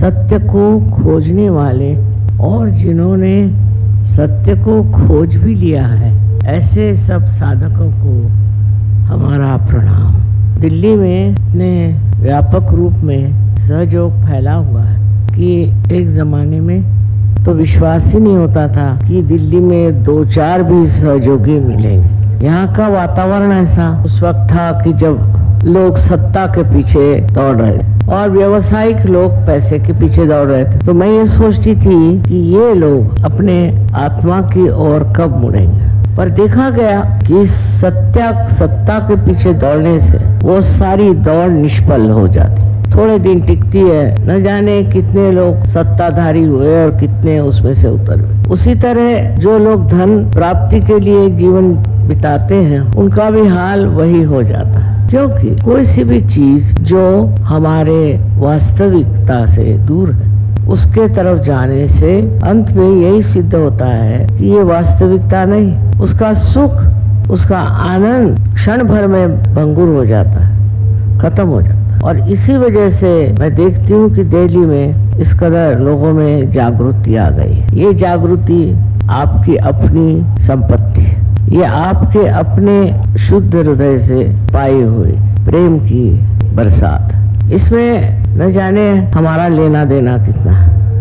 सत्य को खोजने वाले और जिन्होंने सत्य को खोज भी लिया है, ऐसे सब साधकों को हमारा प्रणाम। दिल्ली में इतने व्यापक रूप में सहयोग फैला हुआ है कि एक ज़माने में तो विश्वास ही नहीं होता था कि दिल्ली में दो चार भी सहयोगी मिलेंगे। यहाँ का वातावरण ऐसा, उस वक्त था कि जब लोग सत्ता के पीछे दौड़ रहे और व्यवसायिक लोग पैसे के पीछे दौड़ रहे थे। तो मैं ये सोचती थी कि ये लोग अपने आत्मा की ओर कब मुड़ेंगे। पर देखा गया कि सत्या, सत्ता के पीछे दौड़ने से वो सारी दौड़ निष्फल हो जाती। थोड़े दिन टिकती है, न जाने कितने लोग सत्ताधारी हुए और कितने उसमें से उतर गए। उसी तरह जो लोग धन प्राप्ति के लिए जीवन बिताते हैं, उनका भी हाल वही हो जाता है। क्योंकि कोई सी भी चीज़ जो हमारे वास्तविकता से दूर है, उसके तरफ़ जाने से अंत में यही सिद्ध होता है कि ये वास्तविकता नहीं, उसका सुख, उसका आनंद क्षण भर में भंगुर हो जाता है, खत्म हो जाता है। और इसी वजह से मैं देखती हूँ कि दिल्ली में इस कदर लोगों में जागृति आ गई ये जागृति आपकी अपनी संपत्ति ये आपके अपने शुद्ध हृदय से पाई हुई प्रेम की बरसात इसमें न जाने हमारा लेना देना कितना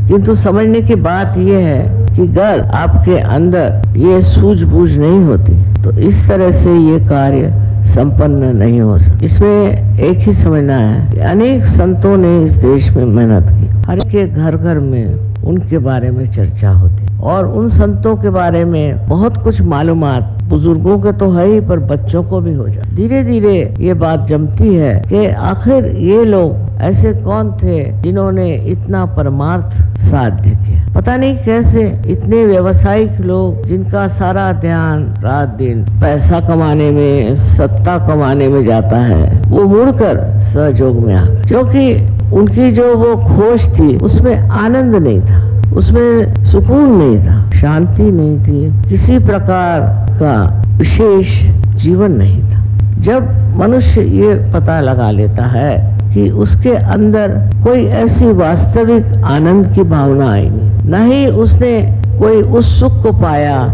किंतु समझने की बात यह है कि अगर आपके अंदर ये सूझबूझ नहीं होती। तो इस तरह से ये कार्य संपन्न नहीं हो सकता। इसमें एक ही समझना है अनेक संतों ने इस देश में मेहनत की। हर के घर घर में उनके बारे में चर्चा होती। और उन संतों के बारे में बहुत कुछ मालूम बुज़ुर्गों के तो है ही, पर बच्चों को भी हो जाए। धीरे धीरे ये बात जमती है कि आखिर ये लोग ऐसे कौन थे जिन्होंने इतना परमार्थ साध्य किया? पता नहीं कैसे इतने व्यवसायिक लोग जिनका सारा ध्यान रात दिन पैसा कमाने में, सत्ता कमाने में जाता है, वो मुड़कर सहयोग में आ क्योंकि उनकी जो वो खोज थी, उसमें आनंद नहीं था, उसमें सुकून नहीं था, शांति नहीं थी, किसी प्रकार का विशेष जीवन नहीं था। जब मनुष्य ये पता लगा लेता है कि उसके अंदर कोई ऐसी वास्तविक आनंद की भावना आई नहीं, न ही उसने कोई उस सुख को पाया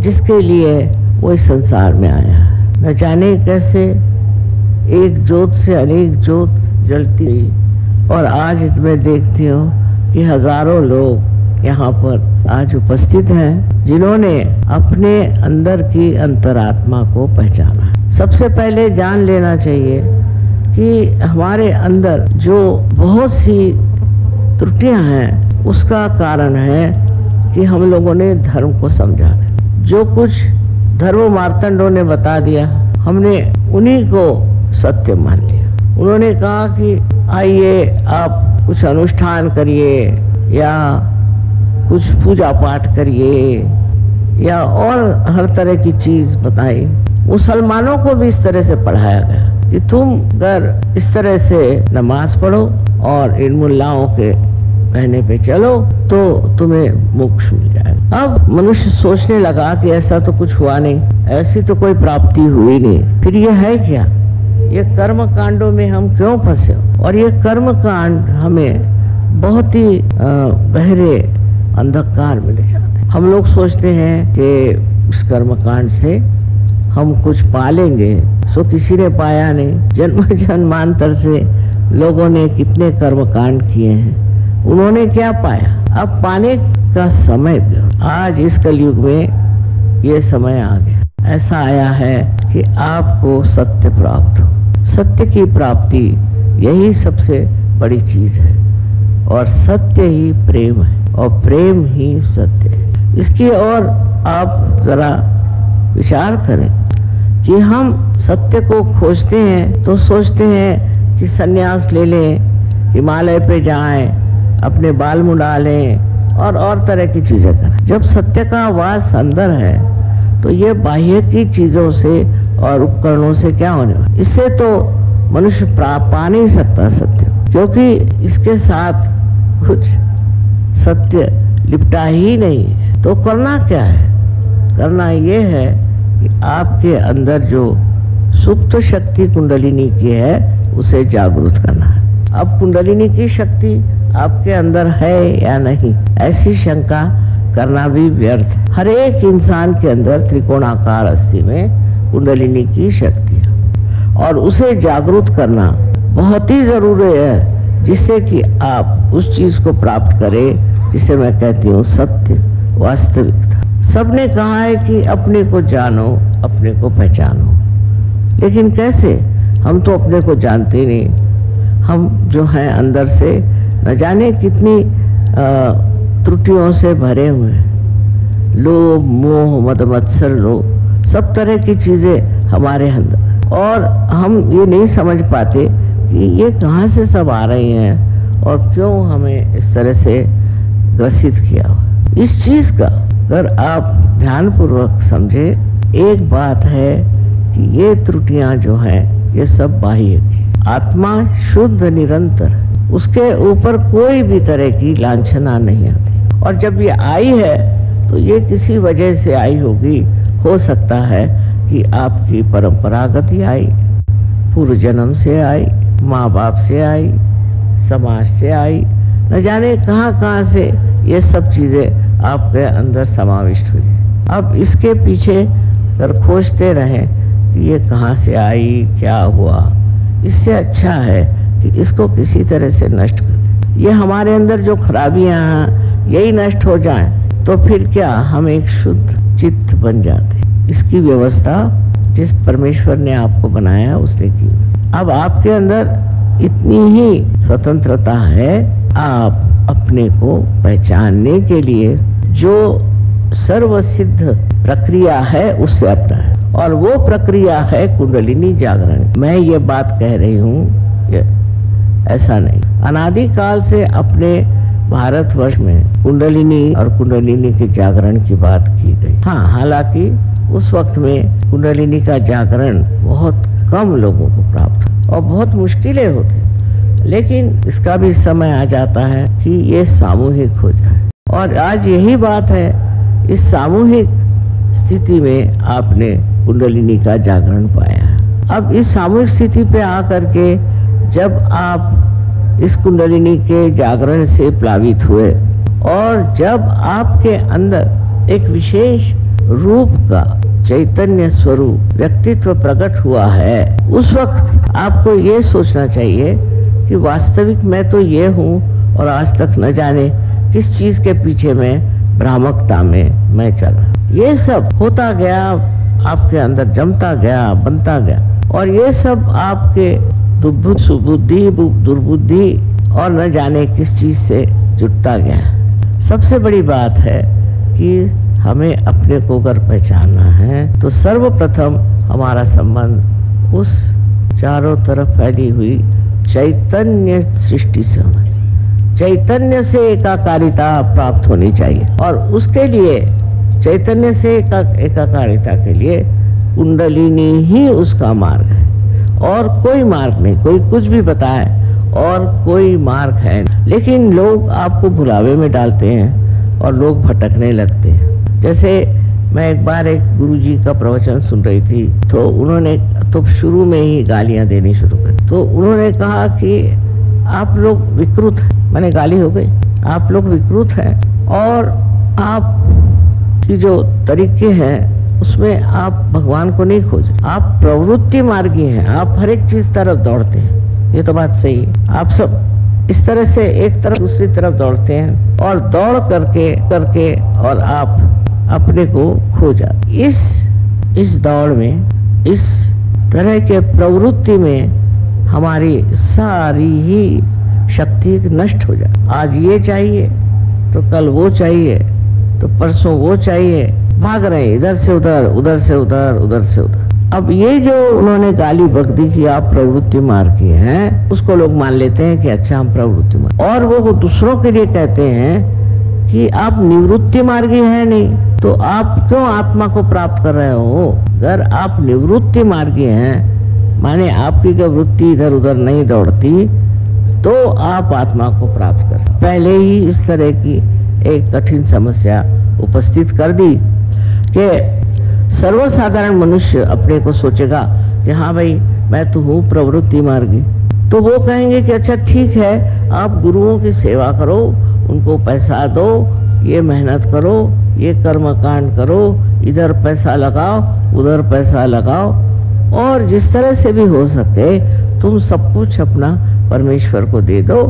जिसके लिए वो इस संसार में आया न जाने कैसे एक जोत से अनेक जोत जलती और आज मैं देखती हूँ कि हज़ारों लोग यहाँ पर आज उपस्थित हैं, जिन्होंने अपने अंदर की अंतरात्मा को पहचाना। सबसे पहले जान लेना चाहिए कि हमारे अंदर जो बहुत सी त्रुटियाँ हैं, उसका कारण है कि हम लोगों ने धर्म को समझा जो कुछ धर्म मार्तंडों ने बता दिया, हमने उन्हीं को सत्य मान लिया। उन्होंने कहा कि आइए आप कुछ अनुष्ठान करिए या कुछ पूजा पाठ करिए या और हर तरह की चीज़ बताई मुसलमानों को भी इस तरह से पढ़ाया गया कि तुम अगर इस तरह से नमाज़ पढ़ो और इन मुल्लाओं के कहने पे चलो तो तुम्हें मोक्ष मिल जाए अब मनुष्य सोचने लगा कि ऐसा तो कुछ हुआ नहीं, ऐसी तो कोई प्राप्ति हुई नहीं। फिर ये है क्या? ये कर्म कांडों में हम क्यों फंसे और ये कर्म कांड हमें बहुत ही गहरे अंधकार में ले जाते हम लोग सोचते हैं कि इस कर्म कांड से हम कुछ पालेंगे सो किसी ने पाया नहीं। जन्म जन्मांतर से लोगों ने कितने कर्म कांड किए हैं, उन्होंने क्या पाया? अब पाने का समय आज इस कलयुग में ये समय आ गया। ऐसा आया है कि आपको सत्य प्राप्त हो। सत्य की प्राप्ति यही सबसे बड़ी चीज़ है। और सत्य ही प्रेम है, और प्रेम ही सत्य है। इसकी ओर आप जरा विचार करें कि हम सत्य को खोजते हैं तो सोचते हैं कि सन्यास ले लें, हिमालय पे जाएँ, अपने बाल मुड़ा लें, और और तरह की चीज़ें करें। जब सत्य का वास अंदर है तो ये बाह्य की चीज़ों से और उपकरणों से क्या होने वाला इससे तो मनुष्य पा नहीं सकता सत्य। क्योंकि इसके साथ कुछ सत्य लिपटा ही नहीं है। तो करना क्या है? करना ये है कि आपके अंदर जो सुप्त शक्ति कुंडलिनी की है, उसे जागरूक करना है। अब कुंडलिनी की शक्ति आपके अंदर है या नहीं? ऐसी शंका करना भी व्यर्थ हर एक इंसान के अंदर त्रिकोणाकार अस्थि में कुंडलिनी की शक्ति। और उसे जागरूक करना बहुत ही ज़रूरी है, जिससे कि आप उस चीज़ को प्राप्त करें, जिसे मैं कहती हूँ सत्य, वास्तविकता। सबने कहा है कि अपने को जानो, अपने को पहचानो। लेकिन कैसे? हम तो अपने को जानते नहीं। हम जो हैं अंदर से, न जाने कितनी त्रुटियों से भरे हुए हैं। लोभ, मोह, मद, मत्सर, लोभ। सब तरह की चीज़ें हमारे अंदर। और हम ये नहीं समझ पाते कि ये कहाँ से सब आ रही हैं और क्यों हमें इस तरह से ग्रसित किया हुआ इस चीज़ का अगर आप ध्यानपूर्वक समझे, एक बात है कि ये त्रुटियाँ जो हैं, ये सब बाह्य की। आत्मा शुद्ध, निरंतर, उसके ऊपर कोई भी तरह की लाछना नहीं आती। और जब ये आई है तो ये किसी वजह से आई होगी हो सकता है कि आपकी परंपरागत आई पूर्व जन्म से आई माँ बाप से आई, समाज से आई, न जाने कहाँ कहाँ से ये सब चीज़ें आपके अंदर समाविष्ट हुई। अब इसके पीछे अगर खोजते रहें कि ये कहाँ से आई, क्या हुआ। इससे अच्छा है कि इसको किसी तरह से नष्ट कर दे। ये हमारे अंदर जो खराबियाँ हैं, यही नष्ट हो जाए तो फिर क्या हम एक शुद्ध चित्त बन जाते इसकी व्यवस्था जिस परमेश्वर ने आपको बनाया, उसने की। अब आपके अंदर इतनी ही स्वतंत्रता है, आप अपने को पहचानने के लिए जो सर्वसिद्ध प्रक्रिया है, उससे अपना है। और वो प्रक्रिया है कुंडलिनी जागरण। मैं ये बात कह रही हूँ ऐसा नहीं। अनादिकाल से अपने भारतवर्ष में कुंडलिनी और कुंडलिनी के जागरण की बात की गई। हाँ हालाँकि उस वक्त में कुंडलिनी का जागरण बहुत कम लोगों को प्राप्त और बहुत मुश्किलें होती लेकिन इसका भी समय आ जाता है कि ये सामूहिक हो जाए। और आज यही बात है, इस सामूहिक स्थिति में आपने कुंडलिनी का जागरण पाया अब इस सामूहिक स्थिति पे आकर के जब आप इस कुंडलिनी के जागरण से प्लावित हुए। और जब आपके अंदर एक विशेष रूप का चैतन्य स्वरूप व्यक्तित्व प्रकट हुआ है, उस वक्त आपको ये सोचना चाहिए कि वास्तविक मैं तो ये हूँ और आज तक न जाने किस चीज़ के पीछे मैं भ्रामकता में मैं चल ये सब होता गया, आपके अंदर जमता गया, बनता गया। और ये सब आपके दुर्बुद्ध सुबुद्धि दुर्बुद्धि और न जाने किस चीज़ से जुटता गया। सबसे बड़ी बात है कि हमें अपने को अगर पहचानना है तो सर्वप्रथम हमारा संबंध उस चारों तरफ़ फैली हुई चैतन्य सृष्टि से होना चैतन्य से एकाकारिता प्राप्त होनी चाहिए और उसके लिए चैतन्य से एका, एकाकारिता के लिए कुंडलिनी ही उसका मार्ग है। और कोई मार्ग नहीं, कोई कुछ भी बताए और कोई मार्ग है लेकिन लोग आपको भुलावे में डालते हैं और लोग भटकने लगते हैं। जैसे मैं एक बार एक गुरुजी का प्रवचन सुन रही थी तो उन्होंने तो शुरू में ही गालियाँ देनी शुरू कर तो उन्होंने कहा कि आप लोग विकृत हैं। मैंने गाली हो गई। आप लोग विकृत हैं और आप की जो तरीके हैं उसमें आप भगवान को नहीं खोज, आप प्रवृत्ति मार्गी हैं, आप हर एक चीज़ तरफ़ दौड़ते हैं। ये तो बात सही है। आप सब इस तरह से एक तरफ़ दूसरी तरफ़ दौड़ते हैं और दौड़ करके करके और आप अपने को खो जाते इस इस दौड़ में, इस तरह के प्रवृत्ति में हमारी सारी ही शक्ति नष्ट हो जाए। आज ये चाहिए तो कल वो चाहिए तो परसों वो चाहिए भाग रहे इधर से उधर उधर से उधर उधर से उधर। अब ये जो उन्होंने गाली बकदी की आप प्रवृत्ति मार की है उसको लोग मान लेते हैं कि अच्छा हम प्रवृत्ति मार और वो, वो दूसरों के लिए कहते हैं कि आप निवृत्ति मार्गी है नहीं तो आप क्यों आत्मा को प्राप्त कर रहे हो? अगर आप निवृत्ति मार्गी हैं माने आपकी क्या वृत्ति इधर उधर नहीं दौड़ती तो आप आत्मा को प्राप्त कर पहले ही इस तरह की एक कठिन समस्या उपस्थित कर दी कि सर्वसाधारण मनुष्य अपने को सोचेगा कि हाँ भाई, मैं तो हूँ प्रवृत्ति मार्गी। तो वो कहेंगे कि अच्छा ठीक है, आप गुरुओं की सेवा करो, उनको पैसा दो, ये मेहनत करो, ये कर्म कांड करो, इधर पैसा लगाओ, उधर पैसा लगाओ, और जिस तरह से भी हो सके, तुम सब कुछ अपना परमेश्वर को दे दो,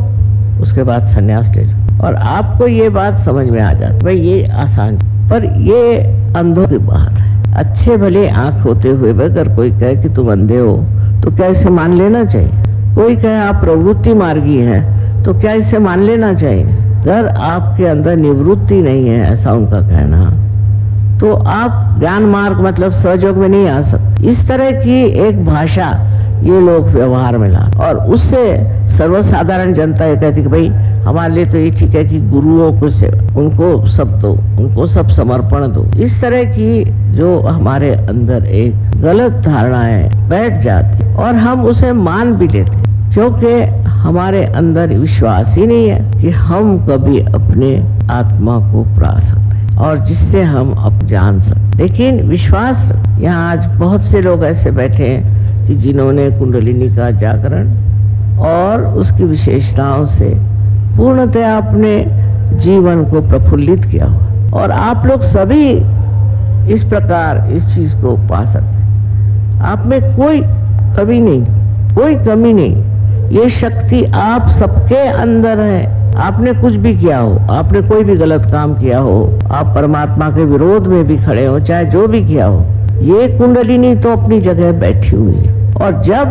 उसके बाद संन्यास ले लो। और आपको ये बात समझ में आ जाती भाई, ये आसान पर ये अंधों की बात है। अच्छे भले आँख होते हुए भी अगर कोई कहे कि तुम अंधे हो तो क्या इसे मान लेना चाहिए? कोई कहे आप प्रवृत्ति मार्गी हैं तो क्या इसे मान लेना चाहिए? अगर आपके अंदर निवृत्ति नहीं है, ऐसा उनका कहना तो आप ज्ञान मार्ग मतलब सहयोग में नहीं आ सकते। इस तरह की एक भाषा ये लोग व्यवहार में ला। और उससे सर्वसाधारण जनता ये कहती कि भाई, हमारे लिए तो ये ठीक है कि गुरुओं को से, उनको सब दो, उनको सब समर्पण दो। इस तरह की जो हमारे अंदर एक गलत धारणाएँ बैठ जाती और हम उसे मान भी लेते क्योंकि हमारे अंदर विश्वास ही नहीं है कि हम कभी अपने आत्मा को पा सकते और जिससे हम अब जान सकते लेकिन विश्वास, यहाँ आज बहुत से लोग ऐसे बैठे हैं जिन्होंने कुंडलिनी का जागरण और उसकी विशेषताओं से पूर्णतः अपने जीवन को प्रफुल्लित किया हुआ। और आप लोग सभी इस प्रकार इस चीज़ को पा सकते आप में कोई कमी नहीं, कोई कमी नहीं। ये शक्ति आप सबके अंदर है। आपने कुछ भी किया हो, आपने कोई भी गलत काम किया हो, आप परमात्मा के विरोध में भी खड़े हो, चाहे जो भी किया हो। ये कुंडलिनी तो अपनी जगह बैठी हुई है। और जब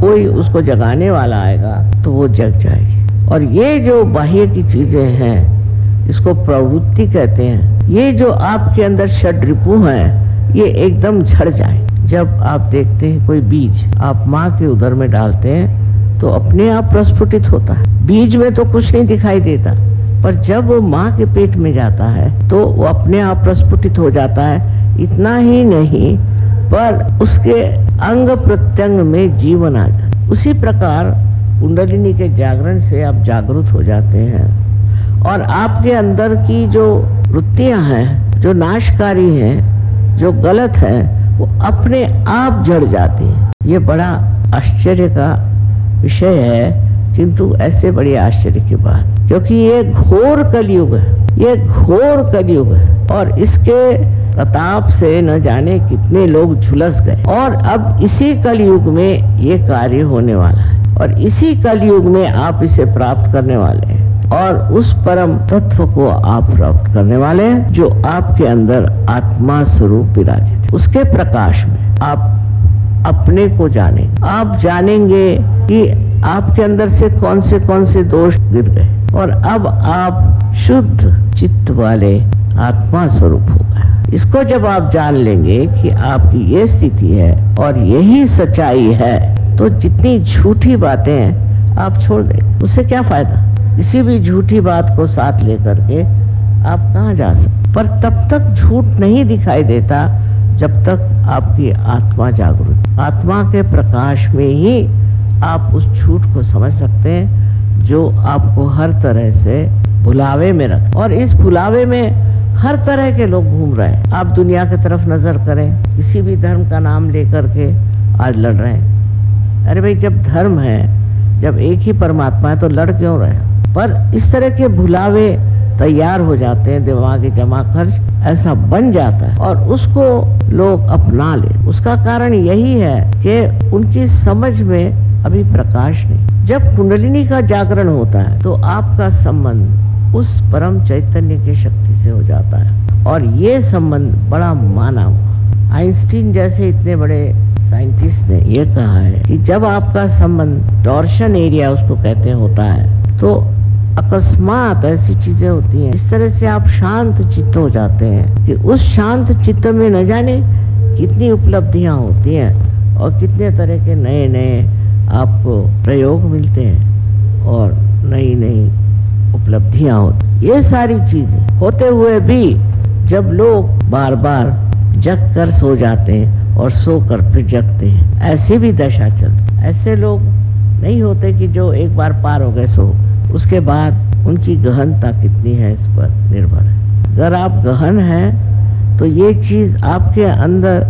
कोई उसको जगाने वाला आएगा तो वो जग जाएगी। और ये जो बाह्य की चीज़ें हैं, इसको प्रवृत्ति कहते हैं। ये जो आपके अंदर षड रिपु हैं, ये एकदम झड़ जाए। जब आप देखते हैं कोई बीज आप माँ के उदर में डालते हैं तो अपने आप प्रस्फुटित होता है। बीज में तो कुछ नहीं दिखाई देता। पर जब वो माँ के पेट में जाता है तो वो अपने आप प्रस्फुटित हो जाता है। इतना ही नहीं, पर उसके अंग प्रत्यंग में जीवन आ जाता उसी प्रकार कुंडलिनी के जागरण से आप जागरूक हो जाते हैं। और आपके अंदर की जो वृत्तियाँ हैं, जो नाशकारी हैं, जो गलत है, वो अपने आप जड़ जाती हैं। ये बड़ा आश्चर्य का विषय है किंतु ऐसे बड़ी आश्चर्य की बात, क्योंकि ये घोर कलयुग है, ये घोर कलयुग है, और इसके प्रताप से न जाने कितने लोग झुलस गए। और अब इसी कलयुग में ये कार्य होने वाला है, और इसी कलयुग में आप इसे प्राप्त करने वाले हैं, और उस परम तत्व को आप प्राप्त करने वाले हैं, जो आपके अंदर आत्मा स्वरूप विराजित उसके प्रकाश में आप अपने को जाने। आप जानेंगे कि आपके अंदर से कौन से कौन से दोष गिर गए और अब आप शुद्ध चित्त वाले आत्मा स्वरूप हो गए। इसको जब आप जान लेंगे कि आपकी ये स्थिति है और यही सच्चाई है तो जितनी झूठी बातें आप छोड़ दें, उससे क्या फ़ायदा? किसी भी झूठी बात को साथ लेकर के आप कहाँ जा सकते? पर तब तक झूठ नहीं दिखाई देता जब तक आपकी आत्मा जागरूक आत्मा के प्रकाश में ही आप उस झूठ को समझ सकते हैं, जो आपको हर तरह से भुलावे में रख। और इस भुलावे में हर तरह के लोग घूम रहे हैं। आप दुनिया की तरफ़ नज़र करें, किसी भी धर्म का नाम लेकर के आज लड़ रहे हैं। अरे भाई, जब धर्म है, जब एक ही परमात्मा है तो लड़ क्यों रहे पर इस तरह के भुलावे तैयार हो जाते हैं, दिमागी जमा खर्च ऐसा बन जाता है और उसको लोग अपना ले। उसका कारण यही है कि उनकी समझ में अभी प्रकाश नहीं। जब कुंडलिनी का जागरण होता है तो आपका संबंध उस परम चैतन्य की शक्ति से हो जाता है। और ये संबंध बड़ा माना हुआ आइंस्टीन जैसे इतने बड़े साइंटिस्ट ने यह कहा है कि जब आपका संबंध टॉर्शन एरिया उसको कहते होता है तो अकस्मात ऐसी चीज़ें होती हैं। इस तरह से आप शांत चित्त हो जाते हैं कि उस शांत चित्त में न जाने कितनी उपलब्धियाँ होती हैं और कितने तरह के नए नए आपको प्रयोग मिलते हैं और नई नई उपलब्धियाँ होती ये सारी चीज़ें होते हुए भी जब लोग बार बार जग कर सो जाते हैं और सो कर फिर जगते हैं, ऐसी भी दशा चलती ऐसे लोग नहीं होते कि जो एक बार पार हो गए सो उसके बाद उनकी गहनता कितनी है इस पर निर्भर है। अगर आप गहन हैं तो ये चीज़ आपके अंदर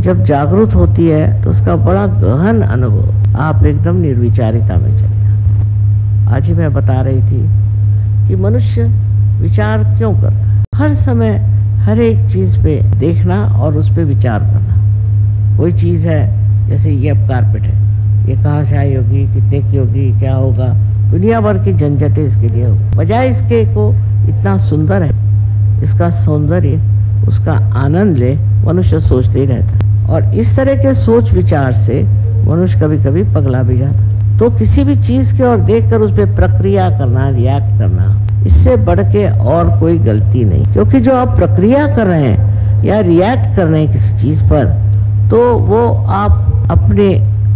जब जागरूक होती है तो उसका बड़ा गहन अनुभव आप एकदम निर्विचारिता में चले जाते आज ही मैं बता रही थी कि मनुष्य विचार क्यों करता है? हर समय हर एक चीज़ पे देखना और उस पर विचार करना। कोई चीज़ है, जैसे ये अब कारपेट है। ये कहाँ से आई होगी, कितने की होगी, क्या होगा? दुनिया भर की झंझटें इसके लिए हो। बजाय इसके को इतना सुंदर है, इसका सौंदर्य, उसका आनंद ले मनुष्य सोचते ही रहता और इस तरह के सोच विचार से मनुष्य कभी कभी पगला भी जाता तो किसी भी चीज़ की ओर देखकर उस पर प्रक्रिया करना, रिएक्ट करना, इससे बढ़ के और कोई गलती नहीं। क्योंकि जो आप प्रक्रिया कर रहे हैं या रिएक्ट कर रहे हैं किसी चीज़ पर तो वो आप अपने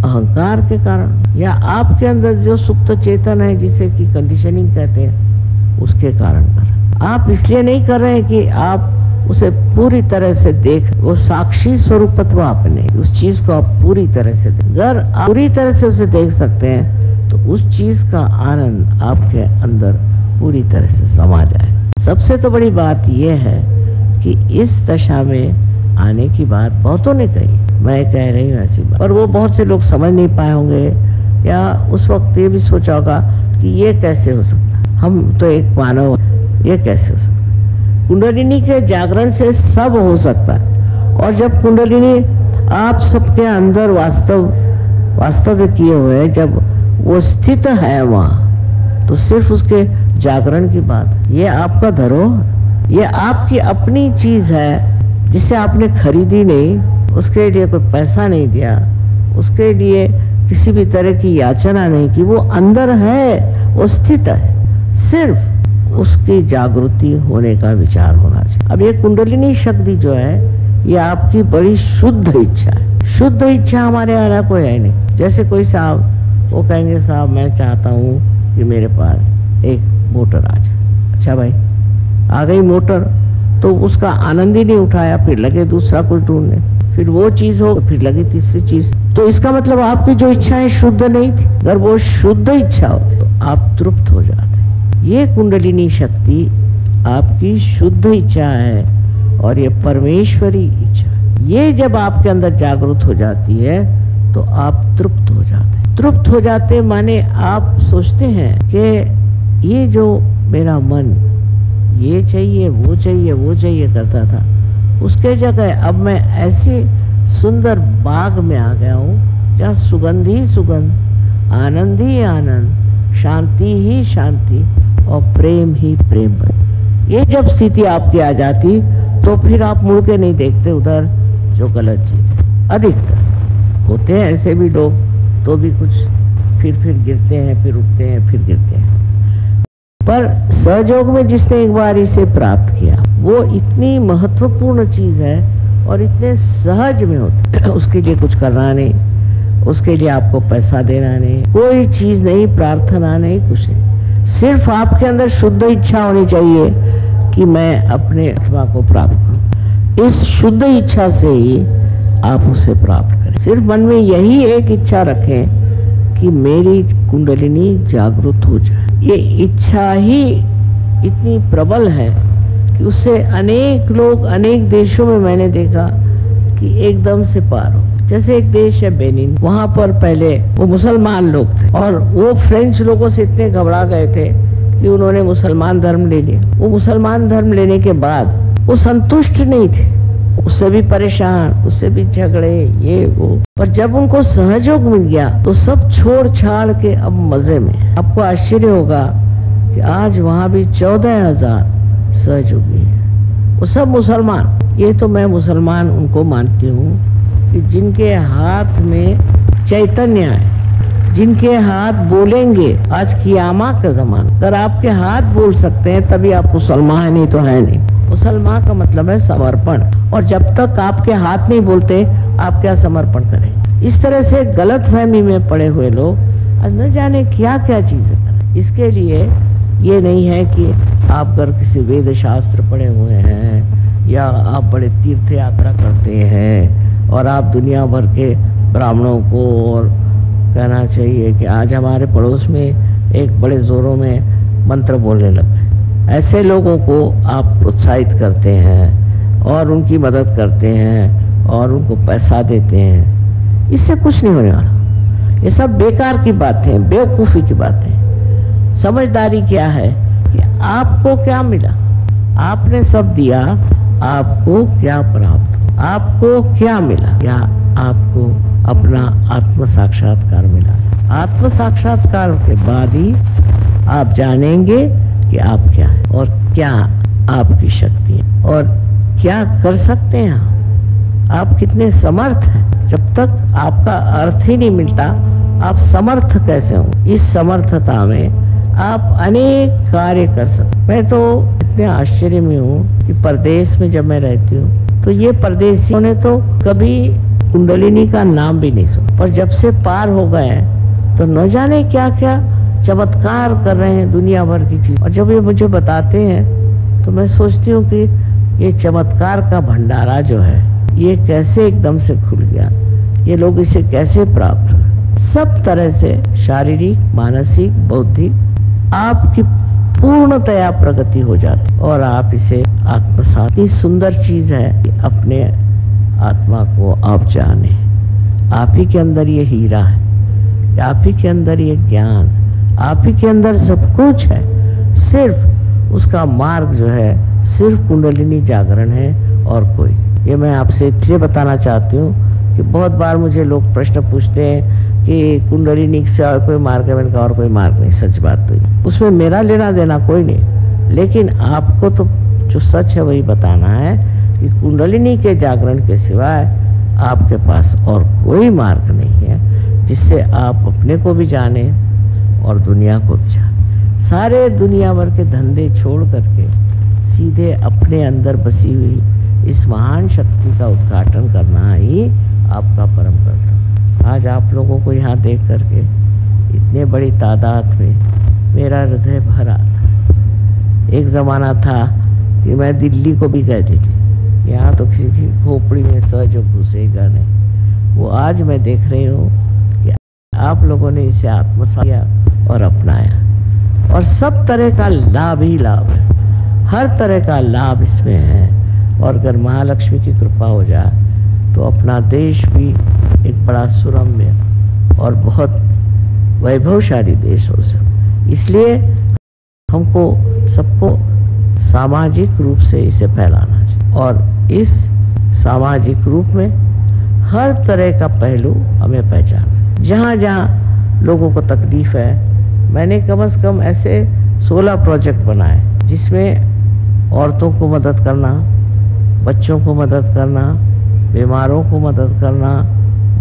अहंकार के कारण, या आपके अंदर जो सुप्त चेतन है, जिसे कि कंडीशनिंग कहते हैं, उसके कारण कर आप इसलिए नहीं कर रहे हैं कि आप उसे पूरी तरह से देख, वो साक्षी स्वरूपत्व आपने, उस चीज़ को आप पूरी तरह से अगर आप पूरी तरह से उसे देख सकते हैं तो उस चीज़ का आनंद आपके अंदर पूरी तरह से समा जाए सबसे तो बड़ी बात यह है कि इस दशा में आने की बात बहुतों ने कही। मैं कह रही हूँ ऐसी बात। पर वो बहुत से लोग समझ नहीं पाए होंगे या उस वक्त ये भी सोचा होगा कि ये कैसे हो सकता हम तो एक मानव ये कैसे हो सकता कुंडलिनी के जागरण से सब हो सकता है। और जब कुंडलिनी आप सबके अंदर वास्तव वास्तव किए हुए हैं, जब वो स्थित है वहाँ तो सिर्फ़ उसके जागरण की बात। ये आपका धरोहर। ये आपकी अपनी चीज़ है। जिसे आपने खरीदी नहीं, उसके लिए कोई पैसा नहीं दिया, उसके लिए किसी भी तरह की याचना नहीं की, वो अंदर है, वो स्थित है। सिर्फ़ उसकी जागृति होने का विचार होना चाहिए। अब ये कुंडलिनी शक्ति जो है, ये आपकी बड़ी शुद्ध इच्छा है। शुद्ध इच्छा हमारे यहाँ कोई है नहीं। जैसे कोई साहब, वो कहेंगे, साहब, मैं चाहता हूँ कि मेरे पास एक मोटर आ जाए। अच्छा भाई, आ गई मोटर। तो उसका आनंद ही नहीं उठाया, फिर लगे दूसरा कुछ ढूँढने। फिर वो चीज़ हो, फिर लगी तीसरी चीज़। तो इसका मतलब आपकी जो इच्छाएँ शुद्ध नहीं थी, अगर वो शुद्ध इच्छा होती तो आप तृप्त हो जाते। ये कुंडलिनी शक्ति आपकी शुद्ध इच्छा है और ये परमेश्वरी इच्छा ये जब आपके अंदर जागृत हो जाती है तो आप तृप्त हो जाते तृप्त हो जाते माने आप सोचते हैं कि ये जो मेरा मन ये चाहिए, वो चाहिए वो चाहिए करता था। उसके जगह अब मैं ऐसे सुंदर बाग में आ गया हूँ, जहाँ सुगंध ही सुगंध, आनंद ही आनंद, शांति ही शांति और प्रेम ही प्रेम बन। ये जब स्थिति आपकी आ जाती तो फिर आप मुड़ के नहीं देखते उधर, जो गलत चीज़ है। अधिकतर होते हैं ऐसे भी लोग तो भी कुछ फिर फिर गिरते हैं, फिर उठते हैं, फिर गिरते हैं। पर सहयोग में जिसने एक बार इसे प्राप्त किया, वो इतनी महत्वपूर्ण चीज़ है और इतने सहज में होते उसके लिए कुछ करना नहीं, उसके लिए आपको पैसा देना नहीं, कोई चीज़ नहीं, प्रार्थना नहीं, कुछ नहीं। सिर्फ़ आपके अंदर शुद्ध इच्छा होनी चाहिए कि मैं अपने आत्मा को प्राप्त करूँ। इस शुद्ध इच्छा से ही आप उसे प्राप्त करें। सिर्फ़ मन में यही एक इच्छा रखें कि मेरी कुंडलिनी जागृत हो जाए। ये इच्छा ही इतनी प्रबल है कि उससे अनेक लोग अनेक देशों में मैंने देखा कि एकदम से पार हो। जैसे एक देश है बेनिन, वहाँ पर पहले वो मुसलमान लोग थे और वो फ्रेंच लोगों से इतने घबरा गए थे कि उन्होंने मुसलमान धर्म ले लिया। वो मुसलमान धर्म लेने के बाद वो संतुष्ट नहीं थे। उससे भी परेशान, उससे भी झगड़े, ये, वो। पर जब उनको सहयोग मिल गया तो सब छोड़ छाड़ के अब मज़े में आपको आश्चर्य होगा कि आज वहाँ भी चौदह हज़ार सहयोगी है। वो सब मुसलमान। ये तो मैं मुसलमान उनको मानती हूँ कि जिनके हाथ में चैतन्य है, जिनके हाथ बोलेंगे, आज कियामा का जमाना। अगर आपके हाथ बोल सकते हैं, तभी आप मुसलमान नहीं तो है नहीं। मुसलमान का मतलब है समर्पण। और जब तक आपके हाथ नहीं बोलते, आप क्या समर्पण करें? इस तरह से गलत फहमी में पड़े हुए लोग न जाने क्या क्या चीज़ें करें। इसके लिए ये नहीं है कि आप अगर किसी वेद शास्त्र पढ़े हुए हैं, या आप बड़े तीर्थ यात्रा करते हैं, और आप दुनिया भर के ब्राह्मणों को और कहना चाहिए कि आज हमारे पड़ोस में एक बड़े ज़ोरों में मंत्र बोलने लगे ऐसे लोगों को आप प्रोत्साहित करते हैं और उनकी मदद करते हैं और उनको पैसा देते हैं। इससे कुछ नहीं होने वाला। ये सब बेकार की बातें, बेवकूफ़ी की बातें। समझदारी क्या है कि आपको क्या मिला? आपने सब दिया, आपको क्या प्राप्त आपको क्या मिला? या आपको अपना आत्म साक्षात्कार मिला? आत्म साक्षात्कार के बाद ही आप जानेंगे कि आप क्या है और क्या आपकी शक्ति है? और क्या कर सकते हैं आप? आप कितने समर्थ हैं? जब तक आपका अर्थ ही नहीं मिलता, आप समर्थ कैसे हो? इस समर्थता में आप अनेक कार्य कर सकते मैं तो इतने आश्चर्य में हूँ कि प्रदेश में जब मैं रहती हूँ तो ये परदेशियों ने तो कभी कुंडलिनी का नाम भी नहीं सुना। पर जब से पार हो गए तो न जाने क्या क्या चमत्कार कर रहे हैं दुनिया भर की चीज़। और जब ये मुझे बताते हैं तो मैं सोचती हूँ कि ये चमत्कार का भंडारा जो है, ये कैसे एकदम से खुल गया? ये लोग इसे कैसे प्राप्त सब तरह से शारीरिक, मानसिक, बौद्धिक, आपकी पूर्णतया प्रगति हो जाती और आप इसे आत्मसात सुंदर चीज़ है कि अपने आत्मा को आप जाने। आप ही के अंदर ये हीरा है। आप ही के अंदर ये ज्ञान आप ही के अंदर सब कुछ है। सिर्फ़ उसका मार्ग जो है, सिर्फ़ कुंडलिनी जागरण है और कोई। ये मैं आपसे इसलिए बताना चाहती हूँ कि बहुत बार मुझे लोग प्रश्न पूछते हैं कि कुंडलिनी से और कोई मार्ग है, मैंने और कोई मार्ग नहीं, सच बात तो उसमें मेरा लेना देना कोई नहीं। लेकिन आपको तो जो सच है वही बताना है कि कुंडलिनी के जागरण के सिवाय आपके पास और कोई मार्ग नहीं है, जिससे आप अपने को भी जाने और दुनिया को जाने सारे दुनिया भर के धंधे छोड़ करके सीधे अपने अंदर बसी हुई इस महान शक्ति का उद्घाटन करना ही आपका परम कर्तव्य। आज आप लोगों को यहाँ देख करके इतने बड़ी तादाद में मेरा हृदय भरा था एक ज़माना था कि मैं दिल्ली को भी कहती थी। यहाँ तो किसी की खोपड़ी में सहज घुसेगा नहीं। वो आज मैं देख रही हूँ कि आप लोगों ने इसे आत्मसात किया। और अपनाया। और सब तरह का लाभ ही लाभ है। हर तरह का लाभ इसमें है। और अगर महालक्ष्मी की कृपा हो जाए तो अपना देश भी एक बड़ा सुरम्य और बहुत वैभवशाली देश हो सकता इसलिए हमको, सबको सामाजिक रूप से इसे फैलाना चाहिए। और इस सामाजिक रूप में हर तरह का पहलू हमें पहचाना जहाँ जहाँ लोगों को तकलीफ़ है मैंने कम से कम ऐसे 16 प्रोजेक्ट बनाए, जिसमें औरतों को मदद करना, बच्चों को मदद करना, बीमारों को मदद करना,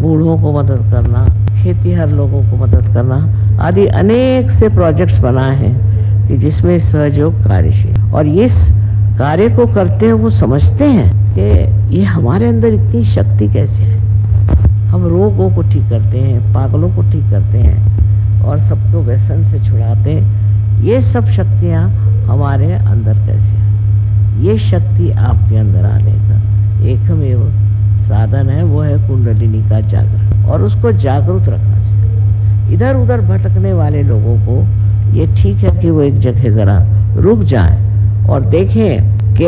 बूढ़ों को मदद करना खेती हर लोगों को मदद करना आदि अनेक से प्रोजेक्ट्स बनाए हैं कि जिसमें सहयोग कार्यशील और इस कार्य को करते हैं, वो समझते हैं कि ये हमारे अंदर इतनी शक्ति कैसे है। हम रोगों को ठीक करते हैं, पागलों को ठीक करते हैं और सबको व्यसन से छुड़ाते ये सब शक्तियाँ हमारे अंदर कैसे हैं? ये शक्ति आपके अंदर आने का एकमेव साधन है, वो है कुंडलिनी का जागरण। और उसको जागरूक रखना चाहिए। इधर उधर भटकने वाले लोगों को ये ठीक है कि वो एक जगह ज़रा रुक जाए और देखें कि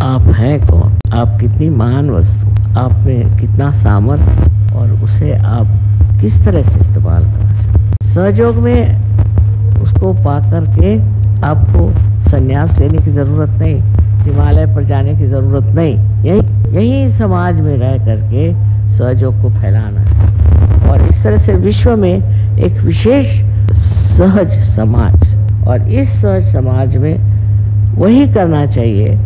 आप हैं कौन, आप कितनी महान वस्तु, आप में कितना सामर्थ्य और उसे आप किस तरह से इस्तेमाल चाहिए सहयोग में उसको पा करके आपको संन्यास लेने की ज़रूरत नहीं, हिमालय पर जाने की ज़रूरत नहीं। यही यही समाज में रह करके सहयोग को फैलाना है। और इस तरह से विश्व में एक विशेष सहज समाज, और इस सहज समाज में वही करना चाहिए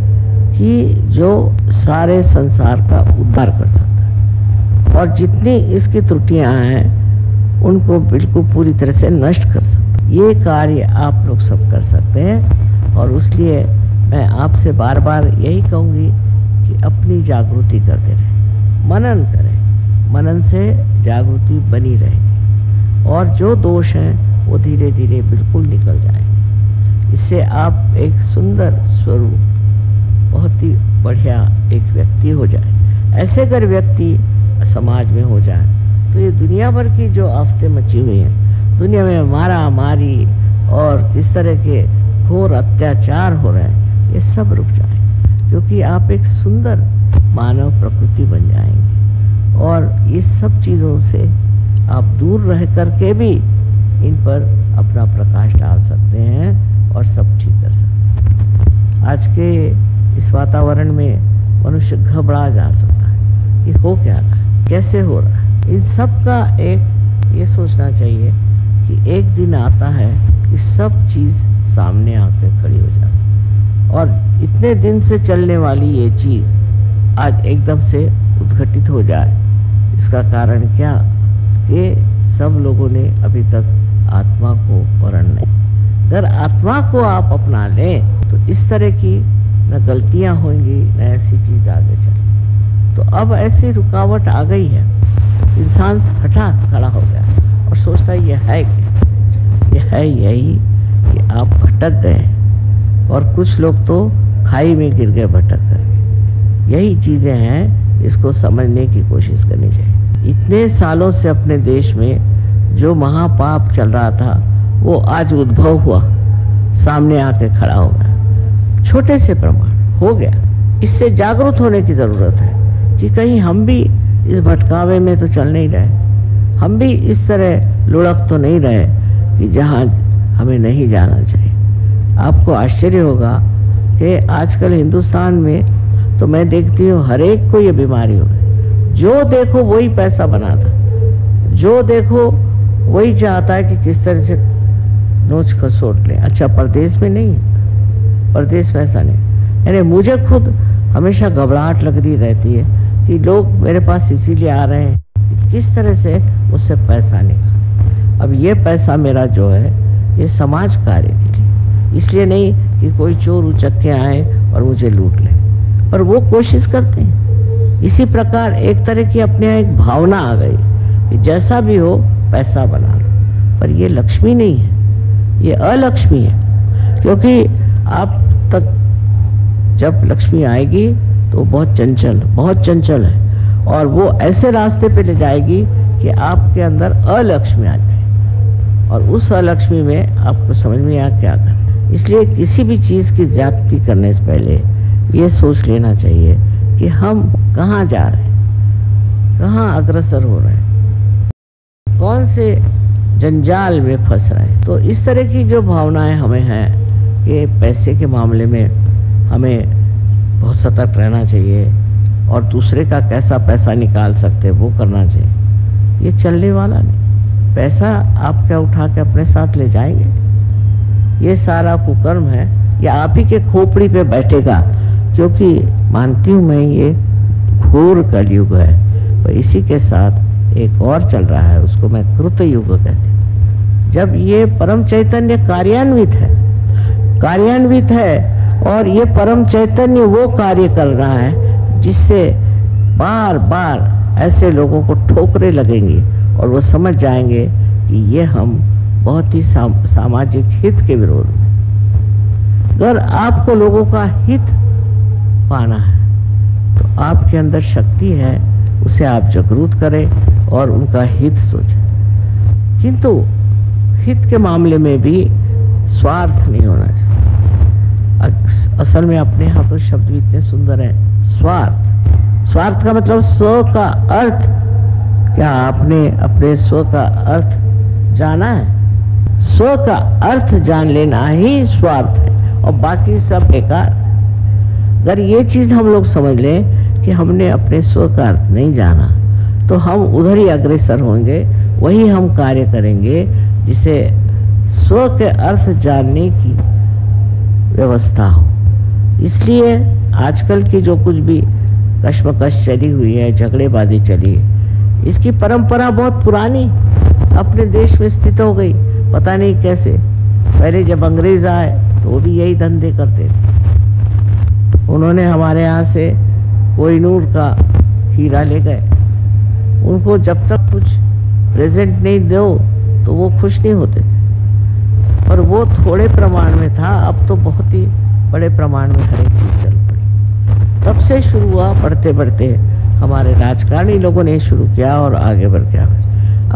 कि जो सारे संसार का उद्धार कर सकता है। और जितनी इसकी त्रुटियाँ हैं उनको बिल्कुल पूरी तरह से नष्ट कर सकते ये कार्य आप लोग सब कर सकते हैं और उसलिए मैं आपसे बार बार यही कहूँगी कि अपनी जागृति करते रहें। मनन करें। मनन से जागृति बनी रहेगी। और जो दोष हैं, वो धीरे धीरे बिल्कुल निकल जाएँगे। इससे आप एक सुंदर स्वरूप, बहुत ही बढ़िया एक व्यक्ति हो जाए ऐसे अगर व्यक्ति समाज में हो जाए तो ये दुनिया भर की जो आफतें मची हुई हैं, दुनिया में मारा मारी और किस तरह के घोर अत्याचार हो रहे हैं, ये सब रुक जाए क्योंकि आप एक सुंदर मानव प्रकृति बन जाएँगे। और ये सब चीज़ों से आप दूर रह करके भी इन पर अपना प्रकाश डाल सकते हैं और सब ठीक कर सकते हैं। आज के इस वातावरण में मनुष्य घबरा जा सकता है कि हो क्या रहा है, कैसे हो रहा है। इन सब का एक ये सोचना चाहिए कि एक दिन आता है कि सब चीज़ सामने आकर खड़ी हो जाती और इतने दिन से चलने वाली ये चीज़ आज एकदम से उद्घटित हो जाए। इसका कारण क्या? कि सब लोगों ने अभी तक आत्मा को वर्ण नहीं। अगर आत्मा को आप अपना लें तो इस तरह की न गलतियाँ होंगी, न ऐसी चीज़ आगे चले। तो अब ऐसी रुकावट आ गई है। इंसान हठात खड़ा हो गया और सोचता है, यह है क्या? यह है यही कि आप भटक गए और कुछ लोग तो खाई में गिर गए, भटक कर यही चीज़ें हैं, इसको समझने की कोशिश करनी चाहिए। इतने सालों से अपने देश में जो महापाप चल रहा था, वो आज उद्भव हुआ, सामने आके खड़ा हो गया। छोटे से प्रमाण हो गया। इससे जागरूक होने की ज़रूरत है कि कहीं हम भी इस भटकावे में तो चल नहीं रहे। हम भी इस तरह लुढ़क तो नहीं रहे कि जहाँ हमें नहीं जाना चाहिए। आपको आश्चर्य होगा कि आजकल हिंदुस्तान में तो मैं देखती हूँ हर एक को ये बीमारी हो गई। जो देखो वही पैसा बनाता जो देखो वही चाहता है कि किस तरह से नोच खसोट ले। अच्छा प्रदेश में नहीं। प्रदेश में ऐसा नहीं। यानी मुझे खुद हमेशा घबराहट लग रही रहती है। कि लोग मेरे पास इसीलिए आ रहे हैं किस तरह से उससे पैसा निकाल अब ये पैसा मेरा जो है, ये समाज कार्य के लिए। इसलिए नहीं कि कोई चोर उचक के आए और मुझे लूट ले। पर वो कोशिश करते हैं। इसी प्रकार एक तरह की अपने यहाँ एक भावना आ गई कि जैसा भी हो, पैसा बना लो। पर ये लक्ष्मी नहीं है। ये अलक्ष्मी है। क्योंकि आप तक जब लक्ष्मी आएगी तो बहुत चंचल बहुत चंचल है। और वो ऐसे रास्ते पे ले जाएगी कि आपके अंदर अलक्ष्मी आ जाए। और उस अलक्ष्मी में आपको समझ में आ क्या करना इसलिए किसी भी चीज़ की ज्यादती करने से पहले ये सोच लेना चाहिए कि हम कहाँ जा रहे हैं, कहाँ अग्रसर हो रहे हैं, कौन से जंजाल में फंस रहे हैं। तो इस तरह की जो भावनाएँ हमें हैं कि पैसे के मामले में हमें बहुत सतर्क रहना चाहिए और दूसरे का कैसा पैसा निकाल सकते वो करना चाहिए। ये चलने वाला नहीं। पैसा आप क्या उठा के अपने साथ ले जाएँगे? ये सारा कुकर्म है। ये आप ही के खोपड़ी पे बैठेगा, क्योंकि मानती हूँ मैं ये घोर कलयुग है। और इसी के साथ एक और चल रहा है, उसको मैं कृत युग कहती हूँ। जब ये परम चैतन्य कार्यान्वित है कार्यान्वित है और ये परम चैतन्य वो कार्य कर रहा है जिससे बार बार ऐसे लोगों को ठोकरे लगेंगे और वो समझ जाएँगे कि ये हम बहुत ही साम, सामाजिक हित के विरोध में अगर आपको लोगों का हित पाना है तो आपके अंदर शक्ति है उसे आप जागरूक करें और उनका हित सोचें। किंतु हित के मामले में भी स्वार्थ नहीं होना चाहिए। असल में अपने तो शब्द भी इतने सुंदर है। स्वार्थ। स्वार्थ का मतलब स्व का अर्थ। क्या आपने अपने स्व का अर्थ जाना है? स्व का अर्थ जान लेना ही स्वार्थ है, और बाकी सब बेकार। अगर ये चीज़ हम लोग समझ लें कि हमने अपने स्व का अर्थ नहीं जाना तो हम उधर ही अग्रसर होंगे, वही हम कार्य करेंगे, जिसे स्व के अर्थ जानने की व्यवस्था हो। इसलिए आजकल की जो कुछ भी कश्मकश चली हुई है, झगड़ेबाजी चली है, इसकी परंपरा बहुत पुरानी अपने देश में स्थित हो गई। पता नहीं कैसे। पहले जब अंग्रेज़ आए तो वो भी यही धंधे करते थे। उन्होंने हमारे यहाँ से कोहिनूर का हीरा ले गए। उनको जब तक कुछ प्रेजेंट नहीं दो तो वो खुश नहीं होते थे। और वो थोड़े प्रमाण में था, अब तो बहुत ही बड़े प्रमाण में हर एक चीज़ चल पड़ी। तब से शुरू हुआ बढ़ते बढ़ते हमारे राजकारणी लोगों ने शुरू किया और आगे बढ़ गया।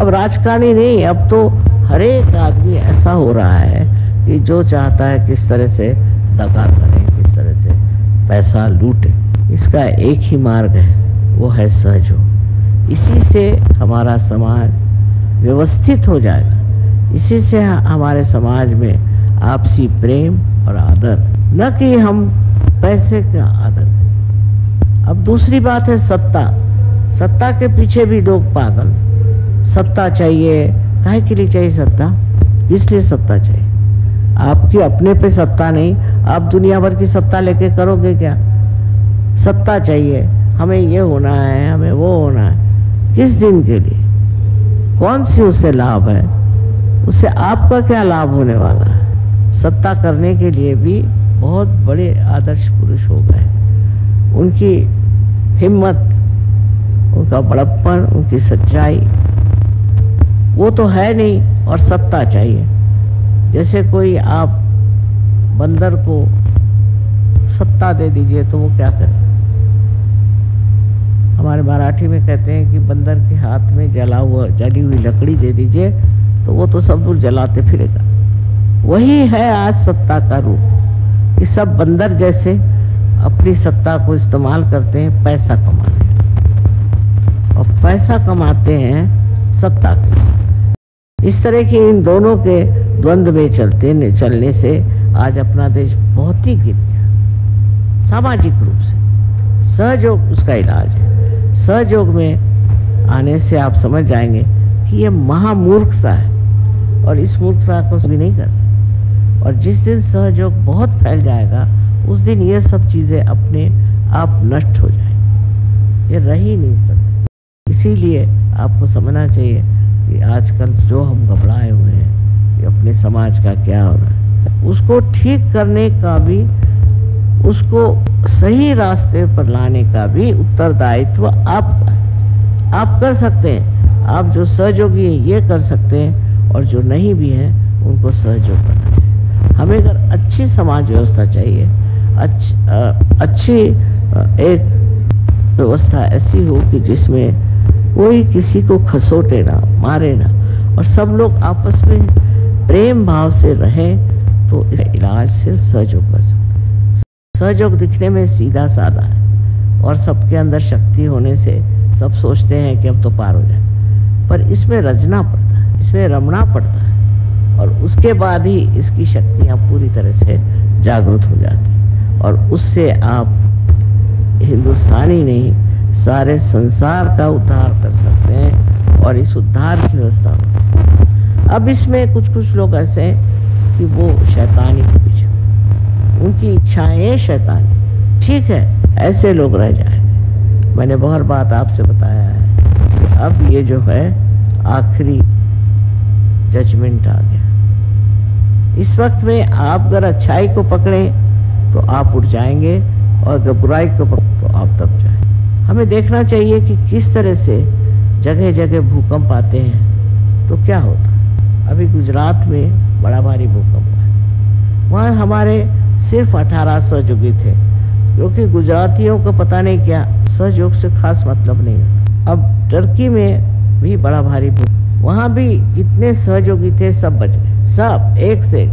अब राजकारणी नहीं, अब तो हर एक आदमी ऐसा हो रहा है कि जो चाहता है किस तरह से दगा करें, किस तरह से पैसा लूटे, इसका एक ही मार्ग है, वो है सहजो इसी से हमारा समाज व्यवस्थित हो जाएगा। इसी से हमारे समाज में आपसी प्रेम और आदर। न कि हम पैसे का आदर अब दूसरी बात है सत्ता। सत्ता के पीछे भी लोग पागल। सत्ता चाहिए। काहे के लिए चाहिए सत्ता? इसलिए सत्ता चाहिए। आपकी अपने पे सत्ता नहीं? आप दुनिया भर की सत्ता लेके करोगे क्या? सत्ता चाहिए। हमें ये होना है, हमें वो होना है। किस दिन के लिए? कौन सी उससे लाभ है? उससे आपका क्या लाभ होने वाला है? सत्ता करने के लिए भी बहुत बड़े आदर्श पुरुष हो गए उनकी हिम्मत, उनका बड़प्पन, उनकी सच्चाई, वो तो है नहीं और सत्ता चाहिए। जैसे कोई आप बंदर को सत्ता दे दीजिए तो वो क्या करे? हमारे मराठी में कहते हैं कि बंदर के हाथ में जला हुआ, जली हुई लकड़ी दे दीजिए तो वो तो सब दूर जलाते फिरेगा। वही है आज सत्ता का रूप। कि सब बंदर जैसे अपनी सत्ता को इस्तेमाल करते हैं, पैसा कमाने और पैसा कमाते हैं सत्ता के इस तरह के इन दोनों के द्वंद्व में चलते, चलने से आज अपना देश बहुत ही गिर गया। सामाजिक रूप से। सहयोग उसका इलाज है। सहयोग में आने से आप समझ जाएँगे कि ये महामूर्खता है। और इस मूर्खता को भी नहीं करते। और जिस दिन सहयोग बहुत फैल जाएगा, उस दिन ये सब चीज़ें अपने आप नष्ट हो जाएँगी। ये रह ही नहीं सकते। इसीलिए आपको समझना चाहिए कि आजकल जो हम घबराए हुए हैं, कि अपने समाज का क्या हो रहा है, उसको ठीक करने का भी, उसको सही रास्ते पर लाने का भी उत्तरदायित्व आपका है। आप कर सकते हैं। आप जो सहयोगी हैं, ये कर सकते हैं और जो नहीं भी हैं, उनको सहयोग करना हमें अगर अच्छी समाज व्यवस्था चाहिए अच्छ, अच्छी एक व्यवस्था ऐसी हो कि जिसमें कोई किसी को खसोटे ना मारे ना और सब लोग आपस में प्रेम भाव से रहें तो इस इलाज सिर्फ़ सहयोग कर सकते सहयोग दिखने में सीधा साधा है और सबके अंदर शक्ति होने से सब सोचते हैं कि अब तो पार हो जाए। पर इसमें रजना पड़ता है इसमें रमना पड़ता है। और उसके बाद ही इसकी शक्तियाँ पूरी तरह से जागृत हो जाती। और उससे आप हिंदुस्तानी नहीं, सारे संसार का उद्धार कर सकते हैं और इस उद्धार की व्यवस्था अब इसमें कुछ कुछ लोग ऐसे हैं कि वो शैतानी के पीछे उनकी इच्छाएँ शैतानी। ठीक है, ऐसे लोग रह जाएँगे। मैंने बहुत बात आपसे बताया है कि अब ये जो है, आखिरी जजमेंट आ गया। इस वक्त में आप अगर अच्छाई को पकड़े तो आप उठ जाएँगे, और अगर बुराई को पकड़े तो आप दब जाए हमें देखना चाहिए कि किस तरह से जगह जगह भूकंप आते हैं। तो क्या होता अभी गुजरात में बड़ा भारी भूकंप है। वहाँ हमारे सिर्फ़ अठारह सहयोगी थे क्योंकि गुजरातियों को पता नहीं क्या, सहयोग से खास मतलब नहीं अब टर्की में भी बड़ा भारी भूकंप, वहाँ भी जितने सहयोगी थे, सब बच गए। सब एक से।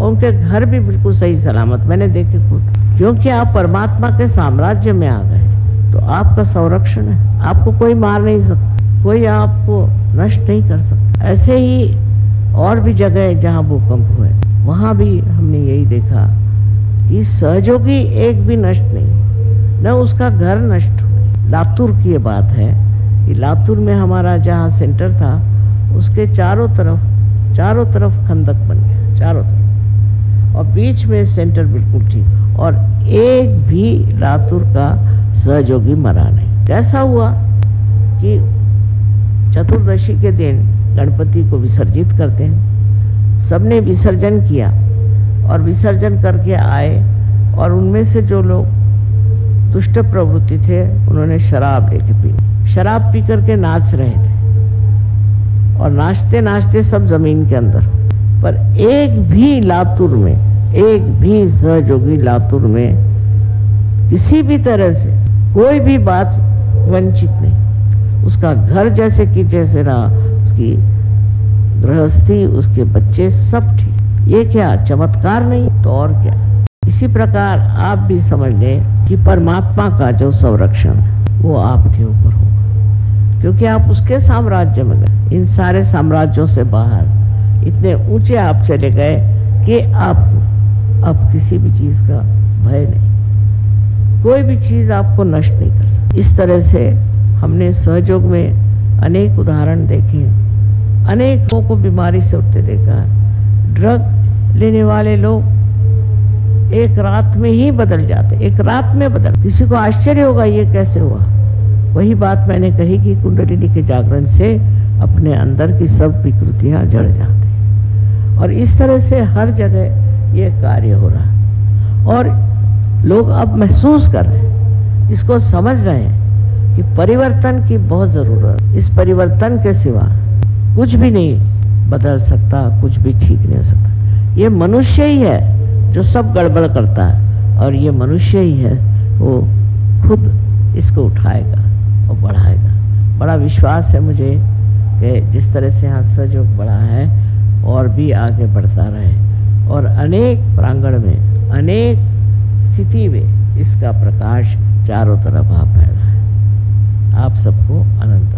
उनके घर भी बिल्कुल सही सलामत। मैंने देखे खुद। क्योंकि आप परमात्मा के साम्राज्य में आ गए तो आपका संरक्षण है। आपको कोई मार नहीं सकता, कोई आपको नष्ट नहीं कर सकता। ऐसे ही और भी जगह जहाँ भूकंप हुए। वहाँ भी हमने यही देखा कि सहयोगी एक भी नष्ट नहीं न उसका घर नष्ट हुआ। लातूर की ये बात है कि लातूर में हमारा जहाँ सेंटर था, उसके चारों तरफ़ चारों तरफ़ खंदक बन गया, चारों तरफ़। और बीच में सेंटर बिल्कुल ठीक। और एक भी लातूर का सहयोगी मरा नहीं। कैसा हुआ कि चतुर्दशी के दिन गणपति को विसर्जित करते हैं। सबने विसर्जन किया और विसर्जन करके आए और उनमें से जो लोग दुष्ट प्रवृत्ति थे, उन्होंने शराब लेके पी। शराब पी करके नाच रहे थे। और नाचते नाचते सब ज़मीन के अंदर। पर एक भी लातुर में, एक भी सहयोगी लातुर में, किसी भी तरह से कोई भी बात वंचित नहीं। उसका घर जैसे कि जैसे रहा, उसकी गृहस्थी, उसके बच्चे सब ठीक। ये क्या चमत्कार नहीं तो और क्या? इसी प्रकार आप भी समझ लें कि परमात्मा का जो संरक्षण है, वो आपके ऊपर होगा। क्योंकि आप उसके साम्राज्य में गए। इन सारे साम्राज्यों से बाहर इतने ऊँचे आप चले गए कि आप अब किसी भी चीज़ का भय नहीं। कोई भी चीज़ आपको नष्ट नहीं कर सकती। इस तरह से हमने सहयोग में अनेक उदाहरण देखे अनेक लोगों को बीमारी से उठते देखा ड्रग लेने वाले लोग एक रात में ही बदल जाते, एक रात में बदल। किसी को आश्चर्य होगा ये कैसे हुआ? वही बात मैंने कही कि कुंडलिनी के जागरण से अपने अंदर की सब विकृतियाँ जड़ जाती हैं। और इस तरह से हर जगह ये कार्य हो रहा और लोग अब महसूस कर रहे हैं, इसको समझ रहे हैं कि परिवर्तन की बहुत ज़रूरत इस परिवर्तन के सिवा कुछ भी नहीं बदल सकता, कुछ भी ठीक नहीं हो सकता। ये मनुष्य ही है जो सब गड़बड़ करता है, और ये मनुष्य ही है वो खुद इसको उठाएगा। और बढ़ाएगा। बड़ा विश्वास है मुझे कि जिस तरह से यहाँ सहयोग बढ़ा है और भी आगे बढ़ता रहे। और अनेक प्रांगण में, अनेक स्थिति में इसका प्रकाश चारों तरफ़ आ फैला है। आप सबको अनंत